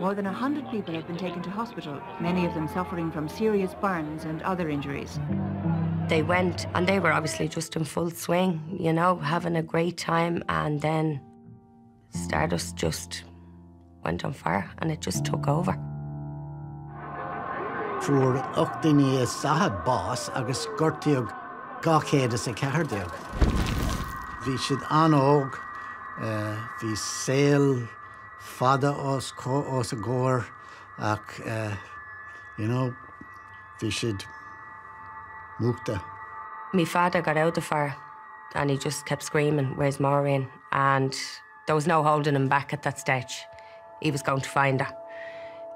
more than 100 people have been taken to hospital, many of them suffering from serious burns and other injuries. They went and they were obviously just in full swing, you know, having a great time. And then Stardust just went on fire and it just took over. Fuair 8 duine is sahad bás agus gortíog gachéad sa cehardeag. Bhí siad anóg, eh, hí saoil fada os os a ggóir uh, you know, bhí siad múta. My father got out the fire and he just kept screaming, Where's Maureen? And there was no holding him back at that stage. He was going to find her.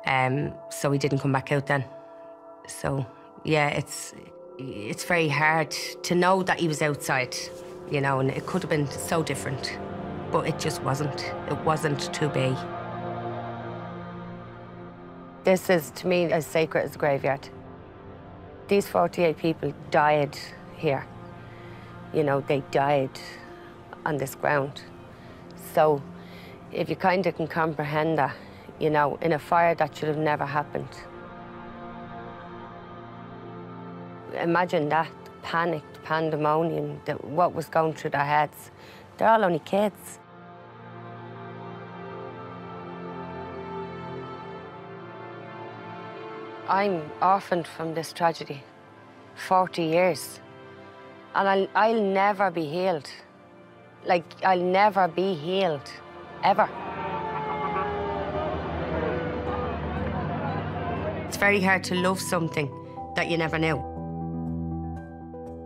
Um, so he didn't come back out then. So yeah, it's it's very hard to know that he was outside, you know, and it could have been so different. But it just wasn't. It wasn't to be. This is to me as sacred as a graveyard. These 48 people died here. You know, they died on this ground. So if you kind of can comprehend that, you know, in a fire that should have never happened. Imagine that panic, pandemonium, that what was going through their heads. They're all only kids. I'm orphaned from this tragedy. 40 years. And I'll, I'll never be healed. Like, I'll never be healed. Ever. It's very hard to love something that you never knew.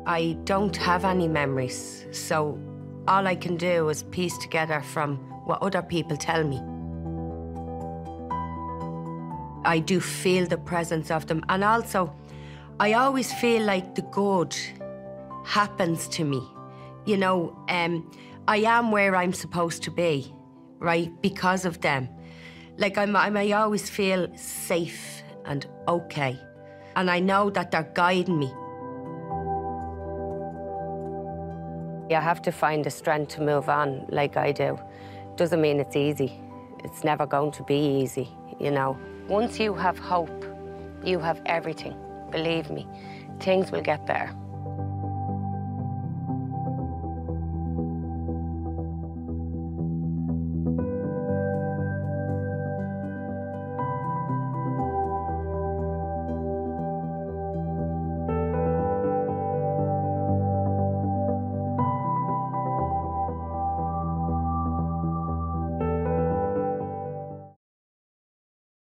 I don't have any memories, so all I can do is piece together from what other people tell me. I do feel the presence of them. And also, I always feel like the good happens to me. You know, um, I am where I'm supposed to be, right, because of them. Like, I'm, I may always feel safe and okay. And I know that they're guiding me. You have to find the strength to move on like I do. Doesn't mean it's easy. It's never going to be easy, you know. Once you have hope, you have everything. Believe me, things will get better.